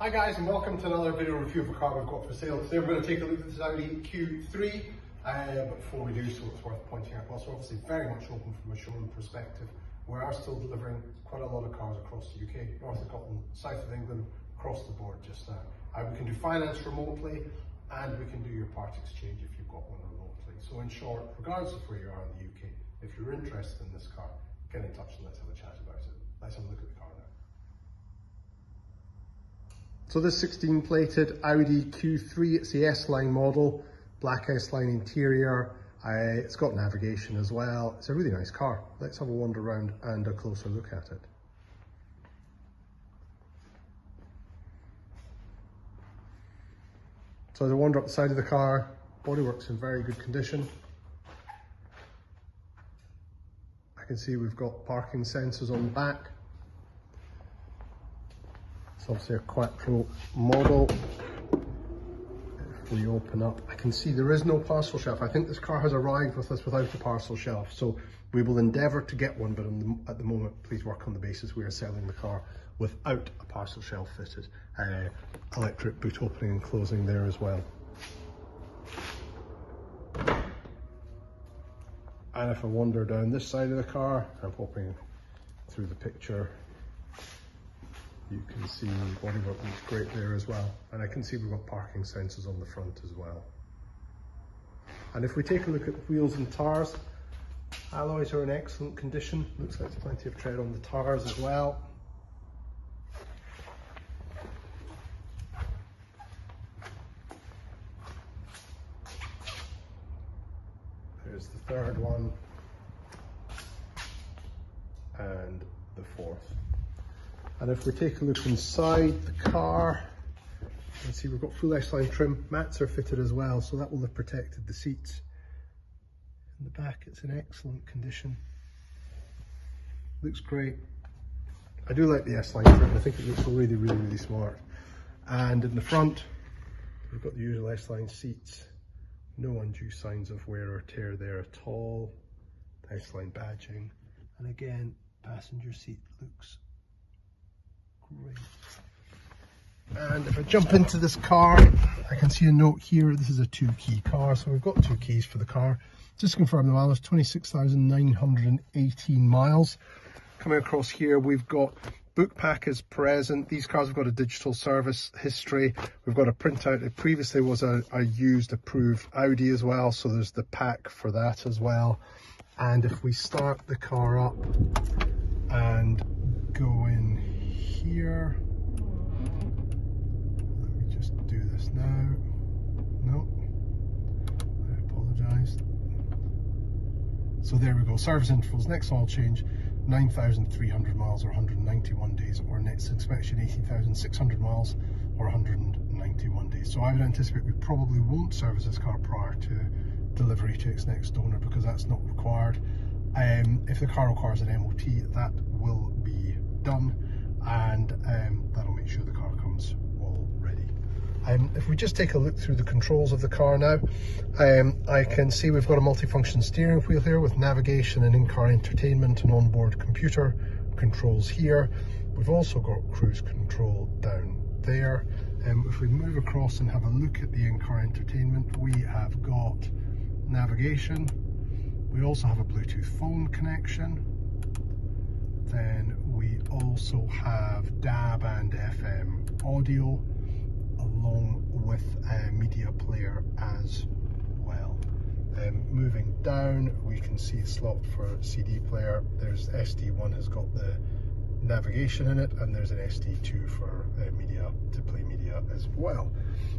Hi guys and welcome to another video review of a car we've got for sale. Today we're going to take a look at this Audi Q3. Uh, but before we do so, it's worth pointing out, we're obviously very much open from a showroom perspective, we are still delivering quite a lot of cars across the UK, north of Scotland, south of England, across the board just now. Uh, we can do finance remotely and we can do your part exchange if you've got one remotely. So in short, regardless of where you are in the UK, if you're interested in this car, get in touch and let's have a chat about it. Let's have a look at the car now. So this 16 plated Audi Q3, it's the S-Line model, black S-Line interior, it's got navigation as well. It's a really nice car. Let's have a wander around and a closer look at it. So as I wander up the side of the car, bodywork's in very good condition. I can see we've got parking sensors on the back obviously a Quattro model. If we open up, I can see there is no parcel shelf. I think this car has arrived with us without a parcel shelf. So we will endeavour to get one, but the, at the moment, please work on the basis we are selling the car without a parcel shelf fitted. Uh, electric boot opening and closing there as well. And if I wander down this side of the car, I'm hoping through the picture you can see bodywork looks great there as well. And I can see we've got parking sensors on the front as well. And if we take a look at the wheels and tires, alloys are in excellent condition. Looks like there's plenty of tread on the tires as well. There's the third one and the fourth. And if we take a look inside the car, you can see we've got full S-line trim. Mats are fitted as well, so that will have protected the seats. In the back, it's in excellent condition. Looks great. I do like the S-line trim. I think it looks really, really, really smart. And in the front, we've got the usual S-line seats. No undue signs of wear or tear there at all. S-line badging. And again, passenger seat looks. And if I jump into this car, I can see a note here. This is a two key car. So we've got two keys for the car. Just confirm the mileage, 26,918 miles. Coming across here, we've got book pack is present. These cars have got a digital service history. We've got a printout. It previously was a, a used approved Audi as well. So there's the pack for that as well. And if we start the car up and go in here. Let me just do this now. No, I apologise. So there we go, service intervals, next oil change, 9,300 miles or 191 days, or next inspection, 18,600 miles or 191 days. So I would anticipate we probably won't service this car prior to delivery to its next owner because that's not required. Um, if the car requires an MOT, that will be done and um, that'll make sure the car comes all ready. Um, if we just take a look through the controls of the car now, um, I can see we've got a multifunction steering wheel here with navigation and in-car entertainment and onboard computer controls here. We've also got cruise control down there. Um, if we move across and have a look at the in-car entertainment, we have got navigation. We also have a Bluetooth phone connection. Then we also have DAB and FM audio along with a media player as well. Um, moving down we can see a slot for CD player. There's SD1 has got the navigation in it and there's an SD2 for uh, media to play media as well.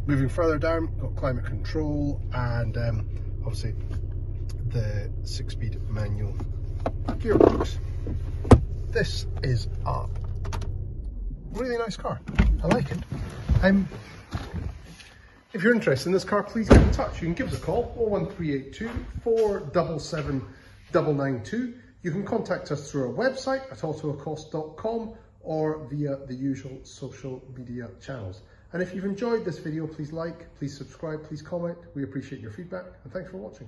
Moving further down, got climate control and um, obviously the six-speed manual gearbox this is a really nice car. I like it. Um, if you're interested in this car, please get in touch. You can give us a call, 01382 477 992. You can contact us through our website at autoecosse.com or via the usual social media channels. And if you've enjoyed this video, please like, please subscribe, please comment. We appreciate your feedback and thanks for watching.